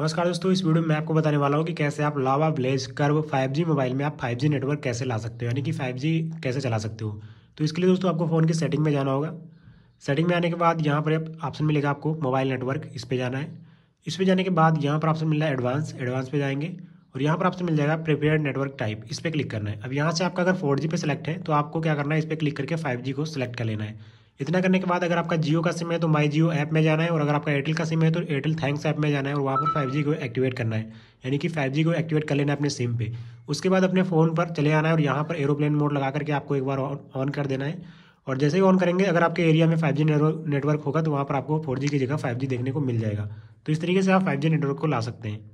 नमस्कार दोस्तों, इस वीडियो में मैं आपको बताने वाला हूँ कि कैसे आप लावा, ब्लेज, कर्व 5G मोबाइल में आप 5G नेटवर्क कैसे ला सकते हो, यानी कि 5G कैसे चला सकते हो। तो इसके लिए दोस्तों, आपको फ़ोन की सेटिंग में जाना होगा। सेटिंग में आने के बाद यहाँ पर ऑप्शन मिलेगा आपको मोबाइल नेटवर्क, इस पर जाना है। इस पर जाने के बाद यहाँ पर ऑप्शन मिल रहा है एडवांस एडवांस पे जाएँगे और यहाँ पर ऑप्शन मिल जाएगा प्रिपेयर नेटवर्क टाइप, इस पर क्लिक करना है। अब यहाँ से आपका अगर फोर पे सिलेक्ट है तो आपको क्या करना है, इस पर क्लिक करके फाइव को सिलेक्ट कर लेना है। इतना करने के बाद अगर आपका जियो का सिम है तो माई जियो ऐप में जाना है और अगर आपका एयरटेल का सिम है तो एयरटेल थैंक्स ऐप में जाना है और वहाँ पर फाइव को एक्टिवेट करना है। यानी कि फाइव को एक्टिवेट कर लेना है अपने सिम पे। उसके बाद अपने फ़ोन पर चले आना है और यहाँ पर एरोप्लेन मोड लगा करके आपको एक बार ऑन कर देना है। और जैसे ही ऑन करेंगे, अगर आपके एरिया में फाइव नेटवर्क होगा तो वहाँ पर आपको फोर की जगह फाइव देखने को मिल जाएगा। तो इस तरीके से आप फाइव नेटवर्क को ला सकते हैं।